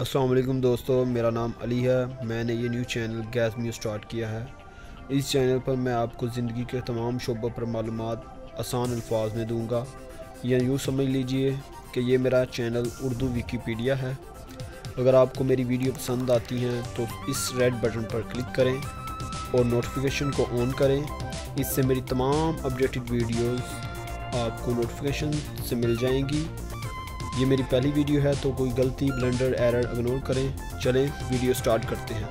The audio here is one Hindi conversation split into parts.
असलम दोस्तों, मेरा नाम अली है। मैंने ये न्यू चैनल गैस न्यू स्टार्ट किया है। इस चैनल पर मैं आपको ज़िंदगी के तमाम शोबों पर मालूम आसान अल्फाज में दूँगा। या यूँ समझ लीजिए कि ये मेरा चैनल उर्दू विकीपीडिया है। अगर आपको मेरी वीडियो पसंद आती हैं तो इस रेड बटन पर क्लिक करें और नोटिफिकेशन को ऑन करें। इससे मेरी तमाम अपडेटेड वीडियोस आपको नोटिफिकेशन से मिल जाएँगी। ये मेरी पहली वीडियो है तो कोई गलती, ब्लेंडर, एरर इग्नोर करें। चलें, वीडियो स्टार्ट करते हैं।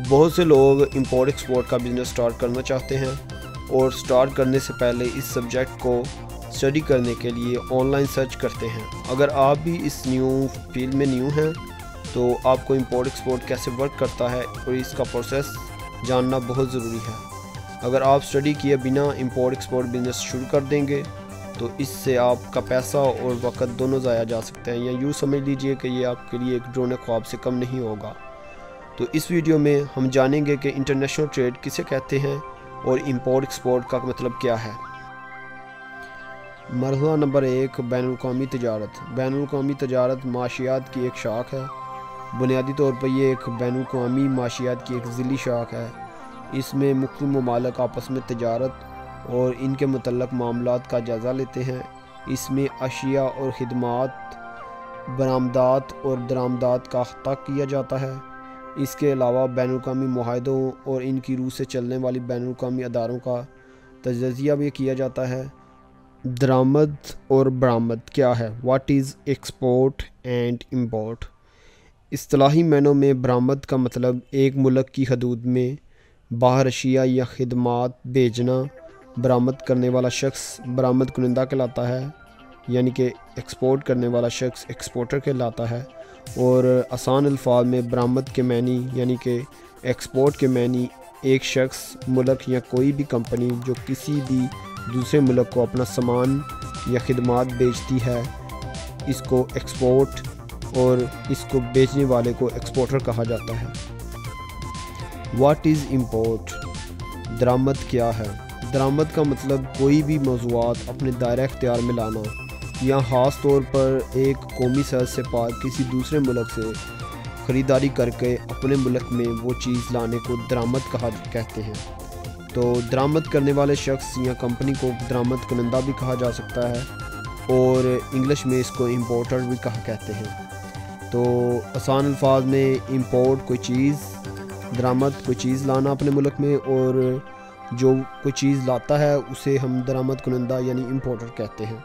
बहुत से लोग इंपोर्ट एक्सपोर्ट का बिज़नेस स्टार्ट करना चाहते हैं और स्टार्ट करने से पहले इस सब्जेक्ट को स्टडी करने के लिए ऑनलाइन सर्च करते हैं। अगर आप भी इस न्यू फ़ील्ड में न्यू हैं तो आपको इंपोर्ट एक्सपोर्ट कैसे वर्क करता है और इसका प्रोसेस जानना बहुत ज़रूरी है। अगर आप स्टडी किए बिना इंपोर्ट एक्सपोर्ट बिज़नेस शुरू कर देंगे तो इससे आपका पैसा और वक्त दोनों ज़ाया जा सकते हैं। या यूँ समझ लीजिए कि ये आपके लिए एक ड्रोन ख्वाब से कम नहीं होगा। तो इस वीडियो में हम जानेंगे कि इंटरनेशनल ट्रेड किसे कहते हैं और इम्पोर्ट एक्सपोर्ट का मतलब क्या है। मरहला नंबर एक बैन अवी तजारत। बैन अवी तजारत माशियात की एक शाख है। बुनियादी तौर पर यह एक बैन अवी माशियात की एक ज़िली शाख है। इसमें मुख्य ममालक आपस में तजारत और इनके मतलब मामला का जायज़ा लेते हैं। इसमें अशिया और ख़दमात, बरामदात और दरामदात का अख्ता किया जाता है। इसके अलावा बैन अवी माहों और इनकी रूह से चलने वाली बैन अवी अदारों का तजिया भी किया जाता है। दरामद और बरामद क्या है? What is export and import असलाही मैनों में बरामद का मतलब एक मुल्क की हदूद में बाहर अशिया या खदमात भेजना बरामद करने वाला शख्स बरामद कुनिंदा कहलाता है, यानी कि एक्सपोर्ट करने वाला शख्स एक्सपोर्टर कहलाता है। और आसान अल्फाज में बरामद के मैनी, यानी कि एक्सपोर्ट के मैनी एक शख्स, मुल्क या कोई भी कंपनी जो किसी भी दूसरे मुल्क को अपना सामान या खदमात बेचती है, इसको एक्सपोर्ट और इसको बेचने वाले को एक्सपोर्टर कहा जाता है। वाट इज़ इम्पोर्ट दरामद क्या है? दरामद का मतलब कोई भी मौजूद अपने दायरा अख्तियार में लाना, या ख़ास तौर पर एक कौमी सर से पार किसी दूसरे मुल्क से ख़रीदारी करके अपने मुल्क में वो चीज़ लाने को दरामद कहा कहते हैं। तो दरामद करने वाले शख्स या कंपनी को दरामद कुनंदा भी कहा जा सकता है, और इंग्लिश में इसको इम्पोर्टर भी कहा कहते हैं। तो आसान अल्फाज में इम्पोर्ट कोई चीज़, दरामद कोई चीज़ लाना अपने मुल्क में, और जो कोई चीज़ लाता है उसे हम दरामद कुनंदा यानी इम्पोर्टर कहते हैं।